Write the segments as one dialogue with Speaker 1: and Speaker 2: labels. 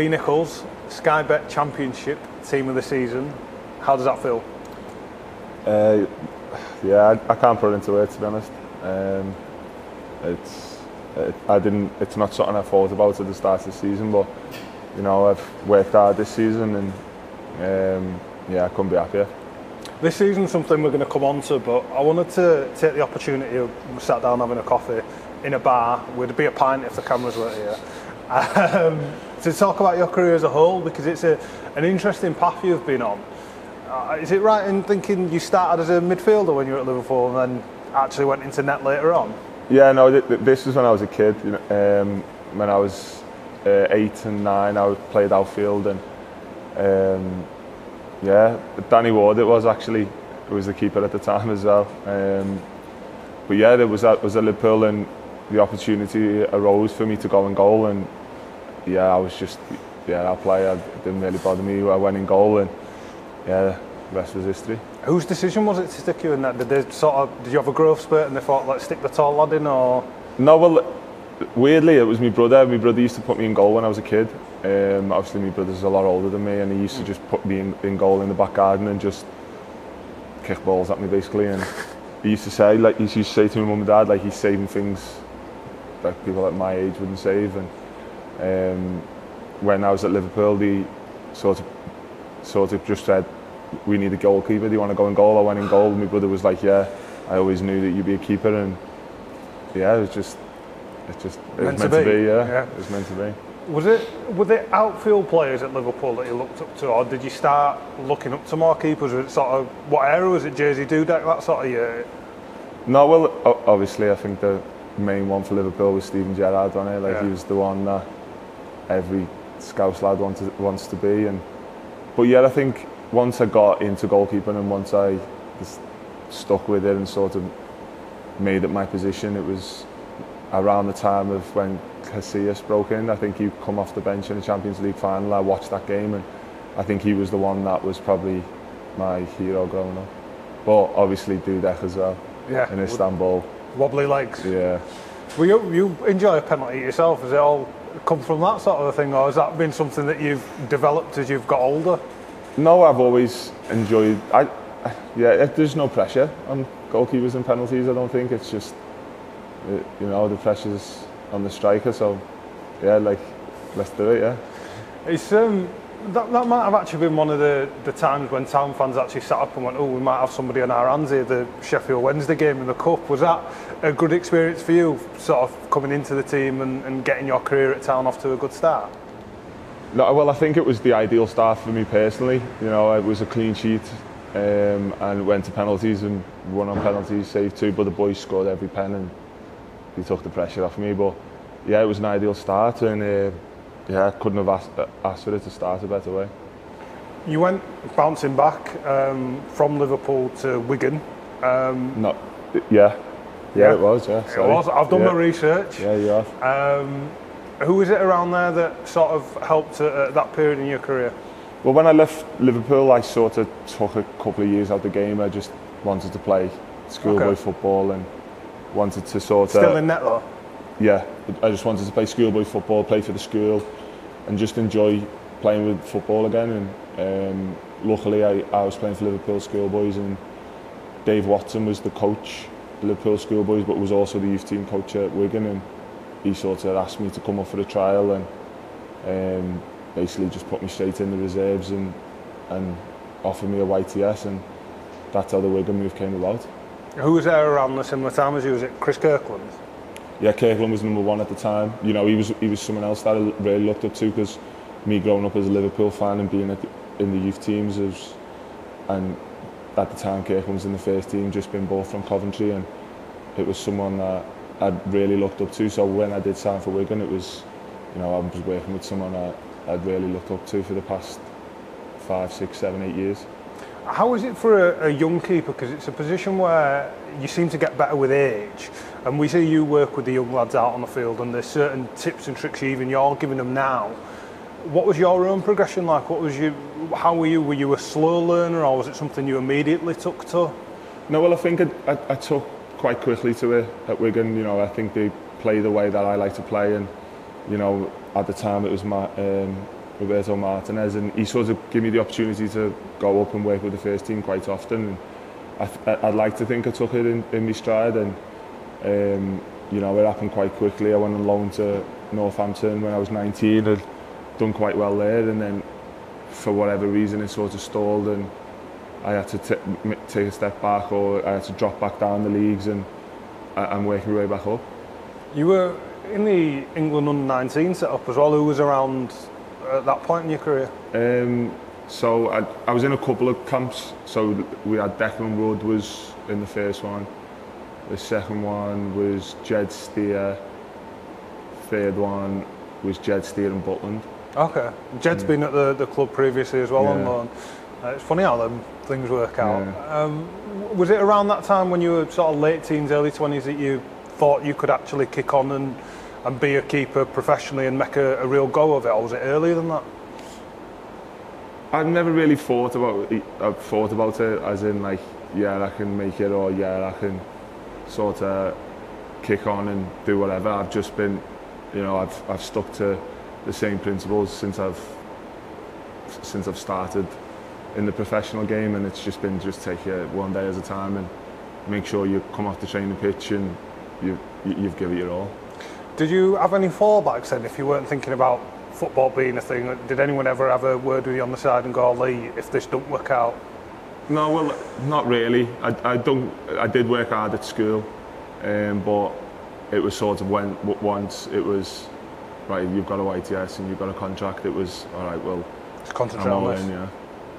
Speaker 1: Lee Nicholls, Sky Bet Championship Team of the Season. How does that feel?
Speaker 2: Uh, yeah, I, I can't put it into words to be honest. Um, it's it, I didn't. It's not something I thought about at the start of the season, but you know I've worked hard this season, and um, yeah, I couldn't be happier.
Speaker 1: This season's something we're going to come on to, but I wanted to take the opportunity of sat down having a coffee in a bar. Would be a pint if the cameras were here. Um, to talk about your career as a whole because it's a, an interesting path you've been on. Uh, is it right in thinking you started as a midfielder when you were at Liverpool and then actually went into net later on?
Speaker 2: Yeah, no, th- th- this was when I was a kid. Um, when I was uh, eight and nine, I played outfield, and um, yeah, Danny Ward it was actually who was the keeper at the time as well. Um, but yeah, there was that was a Liverpool, and the opportunity arose for me to go and goal, and yeah, I was just yeah, I'll play. It didn't really bother me. I went in goal, and yeah, the rest was history.
Speaker 1: Whose decision was it to stick you in that? Did they sort of did you have a growth spurt and they thought let's stick the tall lad in or?
Speaker 2: No, well, weirdly it was my brother. My brother used to put me in goal when I was a kid. Um, obviously, my brother's a lot older than me, and he used to just put me in, in goal in the back garden and just kick balls at me basically. And he used to say, like, he used to say to my mum and dad, like, he's saving things that people at my age wouldn't save. And um, when I was at Liverpool, they sort of, sort of just said, we need a goalkeeper. Do you want to go in goal? I went in goal. My brother was like, yeah. I always knew that you'd be a keeper, and yeah, it was just, it just, it
Speaker 1: Meant
Speaker 2: was
Speaker 1: to
Speaker 2: meant to
Speaker 1: be,
Speaker 2: be. yeah.
Speaker 1: yeah.
Speaker 2: it was meant to be.
Speaker 1: Was it were there outfield players at Liverpool that you looked up to, or did you start looking up to more keepers? Was it sort of what era was it? Jerzy Dudek, that sort of year.
Speaker 2: No, well, obviously, I think the main one for Liverpool was Steven Gerrard on it. Like
Speaker 1: Yeah.
Speaker 2: he was the one that every Scouse lad wanted, wants to be. And but yeah, I think once I got into goalkeeping and once I just stuck with it and sort of made it my position, it was around the time of when Casillas broke in. I think he come off the bench in the Champions League final. I watched that game and I think he was the one that was probably my hero growing up. But obviously Dudek as well
Speaker 1: Yeah,
Speaker 2: in Istanbul.
Speaker 1: wobbly legs.
Speaker 2: Yeah.
Speaker 1: Well, you, you enjoy a penalty yourself. Has it all come from that sort of a thing, or has that been something that you've developed as you've got older?
Speaker 2: No, I've always enjoyed. I, yeah, if there's no pressure on goalkeepers and penalties. I don't think it's just, uh, you know, the pressure's on the striker. So, yeah, like, let's do it. Yeah.
Speaker 1: It's um, that, that might have actually been one of the, the times when town fans actually sat up and went, oh, we might have somebody on our hands here, the Sheffield Wednesday game in the Cup. Was that a good experience for you, sort of coming into the team and, and getting your career at town off to a good start?
Speaker 2: No, well, I think it was the ideal start for me personally. You know, it was a clean sheet um, and went to penalties and won on penalties, saved two, but the boys scored every pen and they took the pressure off me. But yeah, it was an ideal start and uh, yeah, I couldn't have asked, asked for it to start a better way.
Speaker 1: You went bouncing back um, from Liverpool to Wigan. Um,
Speaker 2: No, yeah, yeah,
Speaker 1: Yeah.
Speaker 2: it was. Yeah,
Speaker 1: it was, I've done
Speaker 2: yeah.
Speaker 1: my research.
Speaker 2: Yeah, you have.
Speaker 1: Um, who was it around there that sort of helped at, at that period in your career?
Speaker 2: Well, when I left Liverpool, I sort of took a couple of years out of the game. I just wanted to play schoolboy
Speaker 1: Okay.
Speaker 2: football and wanted to sort of
Speaker 1: Still in net though.
Speaker 2: yeah, I just wanted to play schoolboy football, play for the school, and just enjoy playing with football again. And um, luckily, I, I was playing for Liverpool Schoolboys, and Dave Watson was the coach, the Liverpool Schoolboys, but was also the youth team coach at Wigan, and he sort of asked me to come up for a trial and um, basically just put me straight in the reserves and and offered me a YTS, and that's how the Wigan move came about.
Speaker 1: Who was there around the similar time as you? Was it Chris Kirkland?
Speaker 2: yeah, Kirkland was number one at the time. You know, he was he was someone else that I really looked up to because me growing up as a Liverpool fan and being at, in the youth teams was, and at the time Kirkland was in the first team, just been bought from Coventry, and it was someone that I'd really looked up to. So when I did sign for Wigan, it was, you know, I was working with someone I, I'd really looked up to for the past five, six, seven, eight years.
Speaker 1: How is it for a, a young keeper? Because it's a position where you seem to get better with age. And we see you work with the young lads out on the field, and there's certain tips and tricks even you're giving them now. What was your own progression like? What was you? How were you? Were you a slow learner, or was it something you immediately took to?
Speaker 2: No, well, I think I, I, I took quite quickly to it at Wigan. You know, I think they play the way that I like to play, and you know, at the time it was my um, Roberto Martinez, and he sort of gave me the opportunity to go up and work with the first team quite often. And I, would like to think I took it in, in my stride, and um, you know it happened quite quickly. I went on loan to Northampton when I was 19. I'd done quite well there, and then for whatever reason it sort of stalled, and I had to take a step back, or I had to drop back down the leagues, and I'm working my way back up.
Speaker 1: You were in the England under 19 setup as well. Who was around at that point in your career?
Speaker 2: Um, so I, I was in a couple of camps. So we had Declan Rudd was in the first one. The second one was Jed Steer. Third one was Jed Steer and Butland.
Speaker 1: Okay. Jed's yeah. been at the, the club previously as well yeah. on loan. Uh, it's funny how them things work out. Yeah. Um, was it around that time when you were sort of late teens, early 20s that you thought you could actually kick on and and be a keeper professionally and make a, a real go of it, or was it earlier than that?
Speaker 2: I've never really thought about it, I've thought about it as in like, yeah, I can make it, or yeah, I can sort of kick on and do whatever. I've just been, you know, I've I've stuck to the same principles since I've since I've started in the professional game, and it's just been just take it one day at a time and make sure you come off the training pitch and you, you've given it your all.
Speaker 1: Did you have any fallbacks then if you weren't thinking about football being a thing? Did anyone ever have a word with you on the side and go, Lee, if this don't work out?
Speaker 2: No, well, not really. I, I don't. I did work hard at school, um, but it was sort of when once it was right. You've got a YTS and you've got a contract. It was all right. Well,
Speaker 1: it's concentrate on this. In, yeah.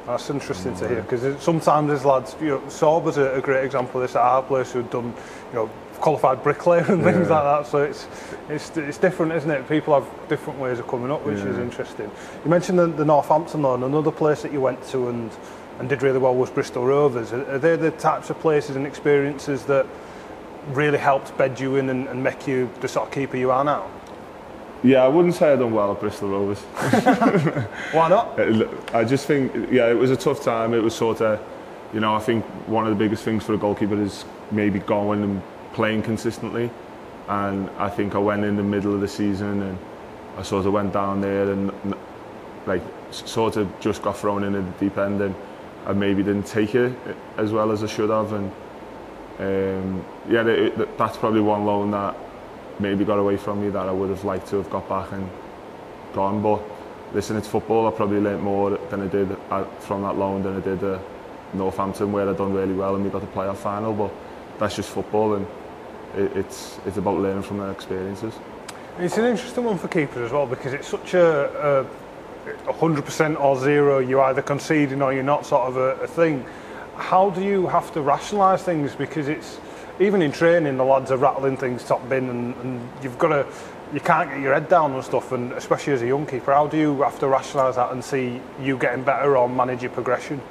Speaker 1: That's interesting to hear because sometimes there's lads. You know, a, a great example of this at our place who'd done, you know, qualified bricklayer and things yeah. like that. So it's, it's it's different, isn't it? People have different ways of coming up, which yeah. is interesting. You mentioned the, the Northampton loan. Another place that you went to and and did really well was Bristol Rovers. Are, are they the types of places and experiences that really helped bed you in and, and make you the sort of keeper you are now?
Speaker 2: Yeah, I wouldn't say I done well at Bristol Rovers.
Speaker 1: Why not?
Speaker 2: Uh, I just think, yeah, it was a tough time. It was sort of, you know, I think one of the biggest things for a goalkeeper is maybe going and playing consistently. And I think I went in the middle of the season and I sort of went down there and like sort of just got thrown in at the deep end and I maybe didn't take it as well as I should have. And um, yeah, it, that's probably one loan that maybe got away from me that I would have liked to have got back and gone. But listen, it's football. I probably learnt more than I did from that loan than I did at Northampton, where I done really well and we got the playoff final. But that's just football and it, it's it's about learning from their experiences.
Speaker 1: It's an interesting one for keepers as well because it's such a, a 100% or zero, you're either conceding or you're not sort of a, a thing. How do you have to rationalise things? Because it's even in training, the lads are rattling things top bin, and, and you've got to you can't get your head down and stuff, and especially as a young keeper, how do you have to rationalise that and see you getting better or manage your progression?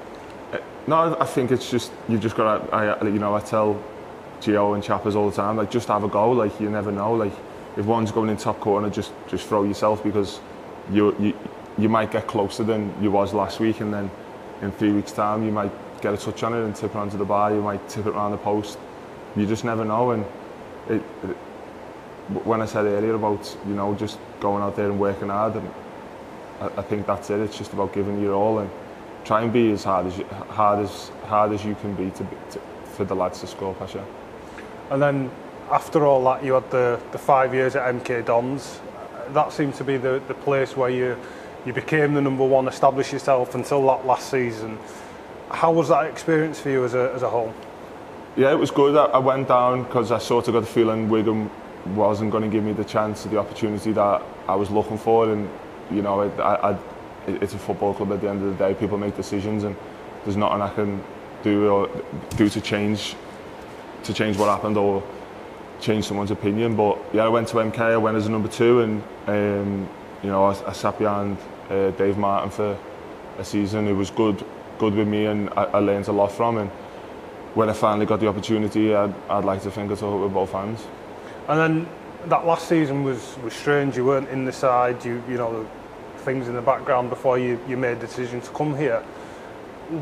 Speaker 2: Uh, no, I think it's just you've just got to. I, you know, I tell Gio and Chappers all the time, like just have a go. Like you never know. Like if one's going in top corner, just just throw yourself because you you you might get closer than you was last week, and then in three weeks' time you might get a touch on it and tip it onto the bar. You might tip it around the post. You just never know. And it, it, when I said earlier about you know just going out there and working hard, and I, I think that's it. It's just about giving your all and try and be as hard as you, hard as hard as you can be to, to for the lads to score pressure.
Speaker 1: And then after all that, you had the, the five years at MK Dons. That seemed to be the, the place where you you became the number one, established yourself until that last season. How was that experience for you as a, as a whole?
Speaker 2: Yeah, it was good. I, I went down because I sort of got the feeling Wigan wasn't going to give me the chance or the opportunity that I was looking for. And, you know, it, I, I, it's a football club at the end of the day. People make decisions and there's nothing I can do or do to change to change what happened or change someone's opinion. But yeah, I went to MK, I went as a number two, and um, you know, I, I sat behind uh, Dave Martin for a season. It was good, good with me, and I, I learned a lot from. And when I finally got the opportunity, I'd, I'd like to think I took it with both hands.
Speaker 1: And then that last season was was strange. You weren't in the side. You you know things in the background before you you made the decision to come here.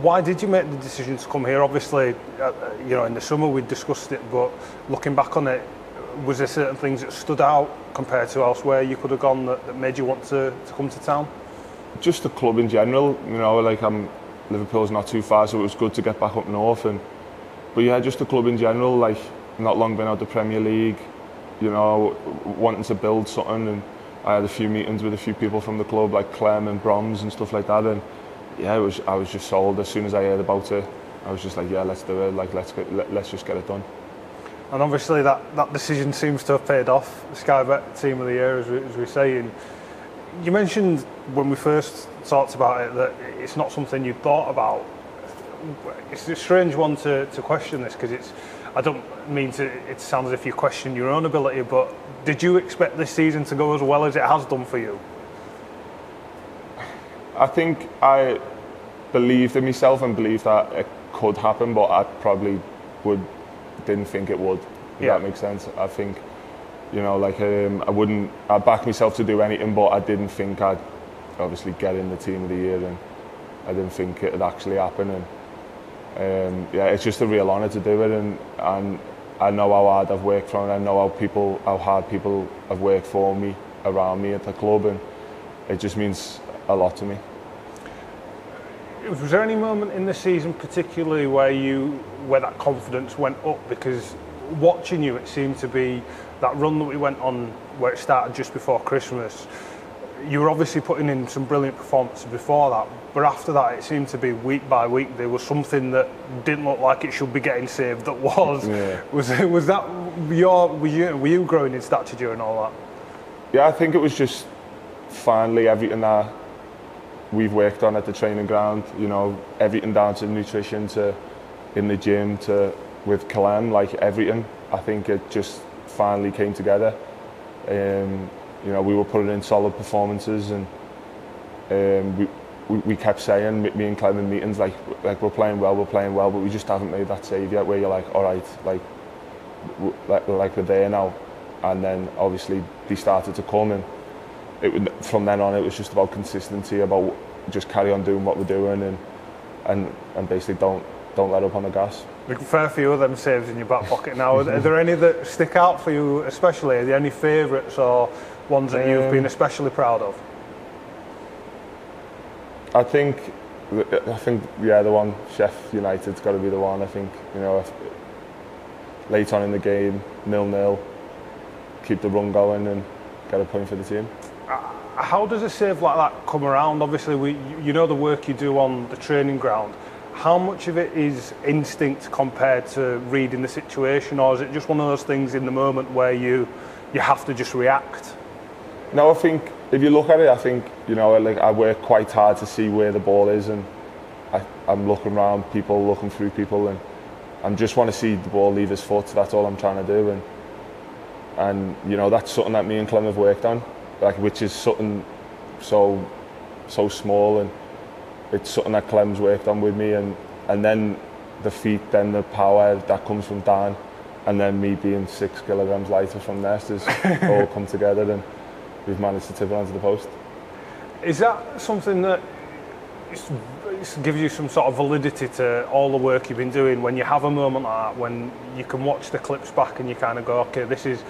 Speaker 1: Why did you make the decision to come here? Obviously, uh, you know, in the summer we discussed it, but looking back on it, was there certain things that stood out compared to elsewhere you could have gone that, that made you want to, to come to town?
Speaker 2: just the club in general. You know, like I'm Liverpool's not too far, so it was good to get back up north. And but yeah, just the club in general. Like not long been out the Premier League. You know, wanting to build something, and I had a few meetings with a few people from the club, like Clem and Broms and stuff like that. And yeah, it was I was just sold as soon as I heard about it. I was just like, yeah, let's do it. Like let's get, let, let's just get it done.
Speaker 1: And obviously that, that decision seems to have paid off. Sky Bet Team of the Year, as we, as we say. And you mentioned when we first talked about it that it's not something you thought about. It's a strange one to, to question this because it's. I don't mean to. It sounds as if you question your own ability, but did you expect this season to go as well as it has done for you?
Speaker 2: I think I believed in myself and believed that it could happen, but I probably would didn't think it would. If
Speaker 1: Yeah.
Speaker 2: that makes sense. I think, you know, like um, I wouldn't. I back myself to do anything, but I didn't think I'd obviously get in the team of the year, and I didn't think it'd actually happen. And um, yeah, it's just a real honour to do it, and and I know how hard I've worked for it. I know how people, how hard people have worked for me around me at the club, and it just means a lot to me.
Speaker 1: Was there any moment in the season, particularly where you, where that confidence went up? Because watching you, it seemed to be that run that we went on, where it started just before Christmas. You were obviously putting in some brilliant performances before that, but after that, it seemed to be week by week there was something that didn't look like it should be getting saved. That was.
Speaker 2: Yeah.
Speaker 1: Was was that your were you were you growing in stature during all that?
Speaker 2: Yeah, I think it was just finally everything that we've worked on at the training ground, you know, everything down to nutrition to in the gym to with Clem, like everything. I think it just finally came together. Um, you know, we were putting in solid performances and um, we, we, we kept saying, me and Clem in meetings, like, like we're playing well, we're playing well, but we just haven't made that save yet where you're like, all right, like, like, like we're there now. And then obviously they started to come and it from then on it was just about consistency, about just carry on doing what we're doing and and, and basically don't don't let up on the gas.
Speaker 1: A fair few of them saves in your back pocket now. Are there any that stick out for you especially? Are there any favourites or ones that you've
Speaker 2: Um,
Speaker 1: been especially proud of?
Speaker 2: I think I think yeah the one Sheff United's got to be the one. I think you know if, late on in the game nil nil, keep the run going and get a point for the team.
Speaker 1: How does a save like that come around? Obviously, we, you know the work you do on the training ground. How much of it is instinct compared to reading the situation, or is it just one of those things in the moment where you you have to just react?
Speaker 2: No, I think if you look at it, I think you know, like I work quite hard to see where the ball is, and I, I'm looking around people, looking through people, and I just want to see the ball leave his foot. That's all I'm trying to do, and and you know that's something that me and Clem have worked on, like which is something so so small, and it's something that Clem's worked on with me, and and then the feet, then the power that comes from Dan, and then me being six kilograms lighter from there, just all come together and we've managed to tip it onto the post.
Speaker 1: Is that something that is- is- gives you some sort of validity to all the work you've been doing when you have a moment like that, when you can watch the clips back and you kind of go, okay, this is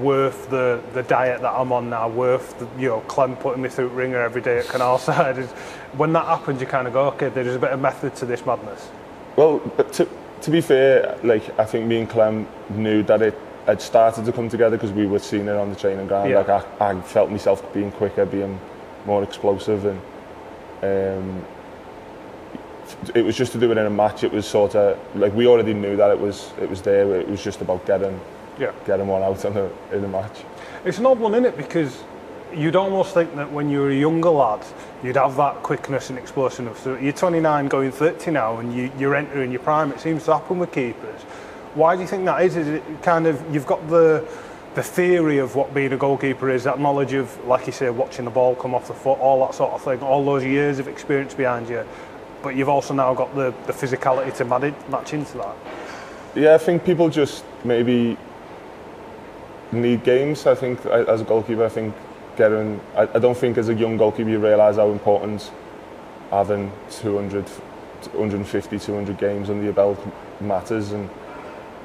Speaker 1: worth the, the diet that I'm on now, worth the, you know, Clem putting me through ringer every day at Canalside. Is- When that happens, you kind of go, okay, there's a bit of method to this madness.
Speaker 2: Well, but to, to be fair, like I think me and Clem knew that it had started to come together because we were seeing it on the training ground.
Speaker 1: Yeah.
Speaker 2: Like I, I felt myself being quicker, being more explosive, and um, it was just to do it in a match. It was sort of like we already knew that it was it was there. It was just about getting
Speaker 1: Yeah.
Speaker 2: getting one out in a in a match.
Speaker 1: It's an odd one, isn't it? Because you'd almost think that when you were a younger lad, you'd have that quickness and explosiveness. So you're 29 going 30 now and you, you're entering your prime. It seems to happen with keepers. Why do you think that is? Is it kind of, you've got the the theory of what being a goalkeeper is, that knowledge of, like you say, watching the ball come off the foot, all that sort of thing, all those years of experience behind you. But you've also now got the, the physicality to match into that.
Speaker 2: Yeah, I think people just maybe need games. I think as a goalkeeper, I think getting. I, I don't think as a young goalkeeper you realise how important having 200, 150, 200 games under your belt matters, and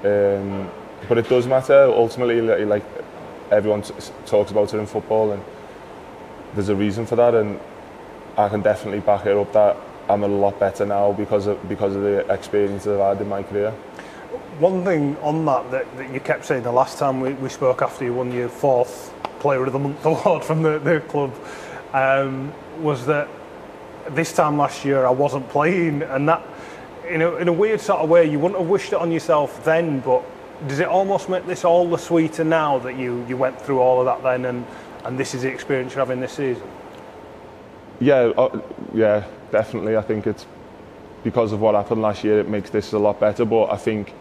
Speaker 2: um, but it does matter ultimately. Like, everyone talks about it in football, and there's a reason for that, and I can definitely back it up that I'm a lot better now because of because of the experience I've had in my career.
Speaker 1: One thing on that that, that you kept saying the last time we, we spoke after you won your fourth Player of the Month award from the, the club um, was that this time last year I wasn't playing, and that in a, in a weird sort of way you wouldn't have wished it on yourself then, but does it almost make this all the sweeter now that you, you went through all of that then and, and this is the experience you're having this season?
Speaker 2: Yeah, uh, yeah, definitely. I think it's because of what happened last year, it makes this a lot better. But I think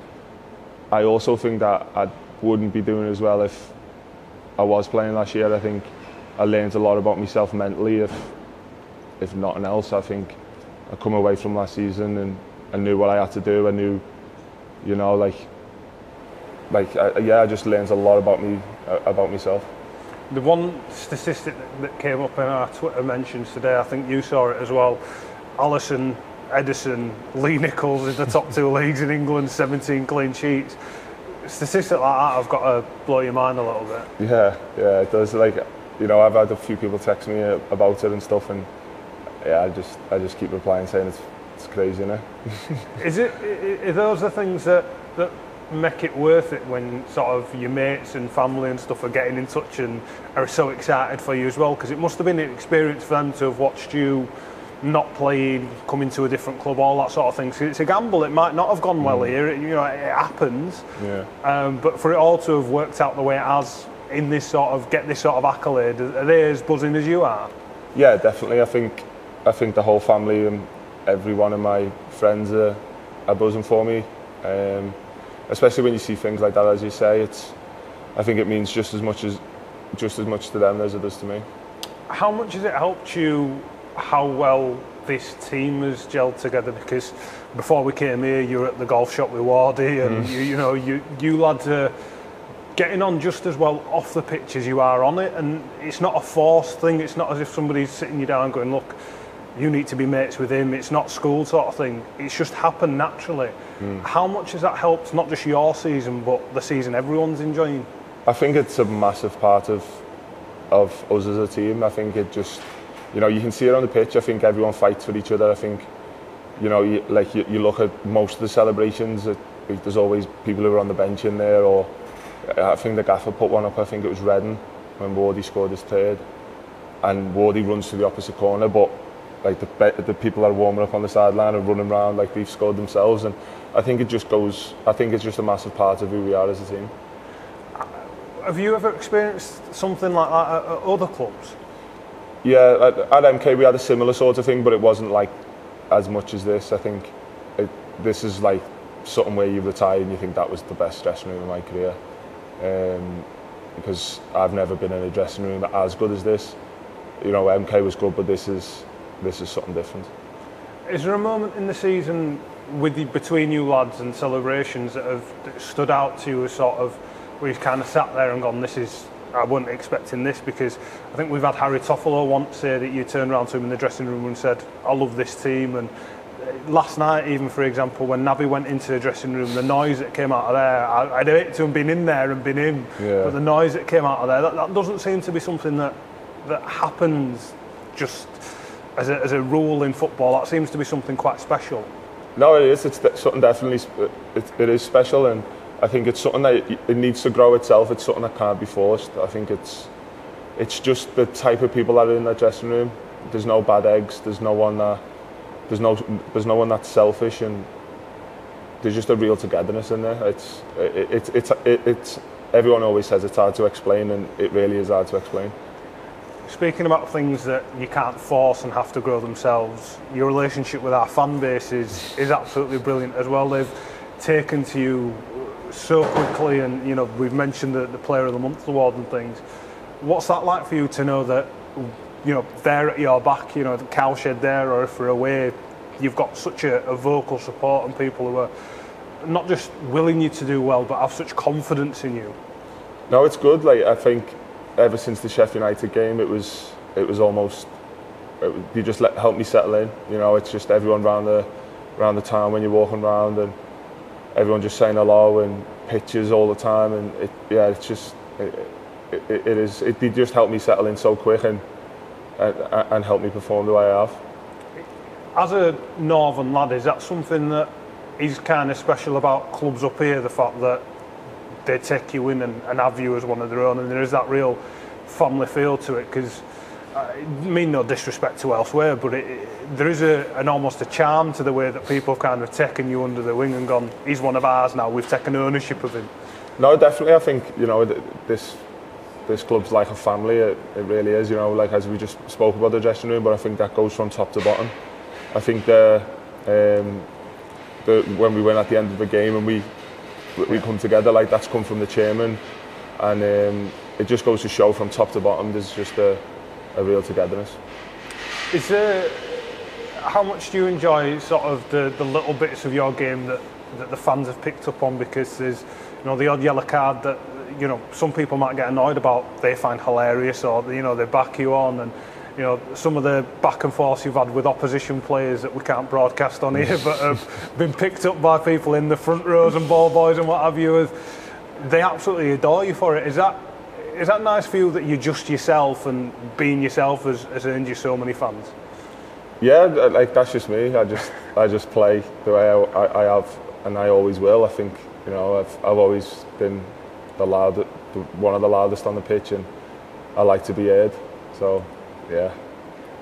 Speaker 2: I also think that I wouldn't be doing as well if I was playing last year. I think I learned a lot about myself mentally. If if nothing else, I think I come away from last season and I knew what I had to do. I knew, you know, like like I, yeah, I just learned a lot about me uh, about myself.
Speaker 1: The one statistic that came up in our Twitter mentions today, I think you saw it as well. Alisson, Ederson, Lee Nicholls is the top two leagues in England, 17 clean sheets. Statistic like that, I've got to blow your mind a little bit.
Speaker 2: Yeah, yeah, it does. Like, you know, I've had a few people text me about it and stuff, and yeah, I just I just keep replying saying it's it's crazy, know.
Speaker 1: is it? Are those the things that that make it worth it when sort of your mates and family and stuff are getting in touch and are so excited for you as well? Because it must have been an experience for them to have watched you not playing, coming to a different club, all that sort of thing. So it's a gamble. It might not have gone well mm. here. It, you know, it happens.
Speaker 2: Yeah.
Speaker 1: Um, but for it all to have worked out the way it has in this sort of get this sort of accolade, are they as buzzing as you are?
Speaker 2: Yeah, definitely. I think I think the whole family and every one of my friends are, are buzzing for me. Um, especially when you see things like that, as you say, it's. I think it means just as much as just as much to them as it does to me.
Speaker 1: How much has it helped you? How well this team has gelled together? Because before we came here, you were at the golf shop with Wardy, and mm. you, you know you you lads are getting on just as well off the pitch as you are on it, and it's not a forced thing. It's not as if somebody's sitting you down going, look you need to be mates with him. It's not school sort of thing. It's just happened naturally. Mm. How much has that helped not just your season, but the season everyone's enjoying?
Speaker 2: I think it's a massive part of of us as a team. I think it just, you know, you can see it on the pitch. I think everyone fights for each other. I think, you know, you, like you, you look at most of the celebrations. It, there's always people who are on the bench in there, or I think the gaffer put one up. I think it was Redden when Wardy scored his third, and Wardy runs to the opposite corner, but like the, the people that are warming up on the sideline are running around like they've scored themselves and I think it just goes I think it's just a massive part of who we are as a team
Speaker 1: have you ever experienced something like that at, at other clubs
Speaker 2: yeah at, at, MK we had a similar sort of thing but it wasn't like as much as this. I think it, this is like something where you retire and you think that was the best dressing room in my career. Um, because I've never been in a dressing room as good as this. You know MK was good but this is this is something different.
Speaker 1: Is there a moment in the season with the, between you lads and celebrations that have stood out to you as sort of where you've kind of sat there and gone, this is I wasn't expecting this because I think we've had Harry Toffolo once say that you turned around to him in the dressing room and said, I love this team. And uh, last night, even for example, when Naby went into the dressing room, the noise that came out of there, I, I'd hate to have been in there and been him, yeah. but the noise that came out of there, that, that doesn't seem to be something that that happens just as a, as a rule in football, that seems to be something quite special.
Speaker 2: No, it is. It's something definitely. It, it is special, and I think it's something that it needs to grow itself. It's something that can't be forced. I think it's it's just the type of people that are in that dressing room. There's no bad eggs. There's no one that there's no there's no one that's selfish, and there's just a real togetherness in there. It's it, it, it's it, it's everyone always says it's hard to explain, and it really is hard to explain.
Speaker 1: Speaking about things that you can't force and have to grow themselves, your relationship with our fan base is, is absolutely brilliant as well. They've taken to you so quickly, and you know we've mentioned the, the Player of the Month award and things. What's that like for you to know that you know they're at your back? You know, the cowshed there, or if we're away, you've got such a, a vocal support and people who are not just willing you to do well, but have such confidence in you.
Speaker 2: No, it's good. Like I think ever since the Sheffield United game, it was it was almost it, you just let help me settle in. You know, it's just everyone around the around the town when you're walking around and everyone just saying hello and pictures all the time and it, yeah it's just it, it, it is it did just help me settle in so quick and and, and help me perform the way I have.
Speaker 1: As a northern lad, is that something that is kind of special about clubs up here? The fact that they take you in and, and have you as one of their own, and there is that real family feel to it because I mean no disrespect to elsewhere, but it, it, there is a, an almost a charm to the way that people have kind of taken you under the wing and gone, he's one of ours now. We've taken ownership of him.
Speaker 2: No, definitely. I think you know this this club's like a family. It, it really is. You know, like as we just spoke about the dressing room, but I think that goes from top to bottom. I think the um, the when we win at the end of the game and we we come together like that's come from the chairman, and um, it just goes to show from top to bottom. There's just a, a real togetherness.
Speaker 1: Is there, how much do you enjoy sort of the, the little bits of your game that, that the fans have picked up on because there's you know the odd yellow card that you know some people might get annoyed about they find hilarious or you know they back you on and you know some of the back and forth you've had with opposition players that we can't broadcast on here but have been picked up by people in the front rows and ball boys and what have you With they absolutely adore you for it is that is that nice for you that you're just yourself and being yourself has, has earned you so many fans
Speaker 2: Yeah, like that's just me. I just I just play the way I, I, have, and I always will. I think you know I've I've always been the loud, the, one of the loudest on the pitch, and I like to be heard. So yeah,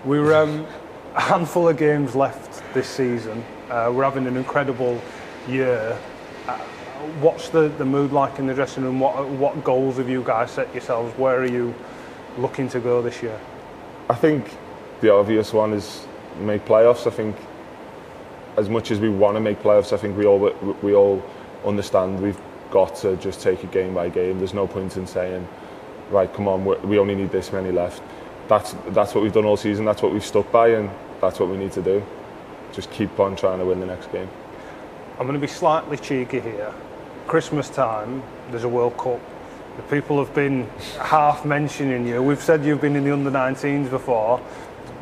Speaker 1: We're um, a handful of games left this season. Uh, we're having an incredible year. Uh, what's the, the mood like in the dressing room? What what goals have you guys set yourselves? Where are you looking to go this year?
Speaker 2: I think the obvious one is make playoffs. I think as much as we want to make playoffs, I think we all we all understand we've got to just take it game by game. There's no point in saying, right, come on, we we only need this many left. That's that's what we've done all season. That's what we've stuck by, and that's what we need to do. Just keep on trying to win the next game.
Speaker 1: I'm going to be slightly cheeky here. Christmas time, there's a World Cup. The people have been half mentioning you. We've said you've been in the under 19s before.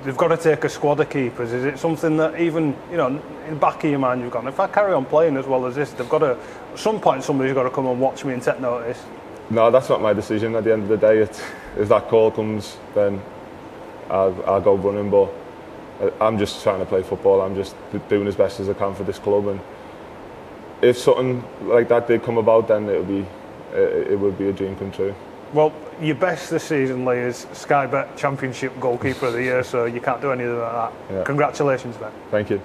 Speaker 1: They've got to take a squad of keepers. Is it something that even, you know, in the back of your mind you've gone, if I carry on playing as well as this, they've got to, at some point somebody's got to come and watch me and take notice.
Speaker 2: No, that's not my decision. At the end of the day, if that call comes, then I'll, I'll go running. But I'm just trying to play football. I'm just doing as best as I can for this club. And if something like that did come about, then it would be it, it would be a dream come true.
Speaker 1: Well, your best this season, Lee, is Sky Bet Championship Goalkeeper of the Year, so you can't do anything like that.
Speaker 2: Yeah.
Speaker 1: Congratulations, Ben.
Speaker 2: Thank you.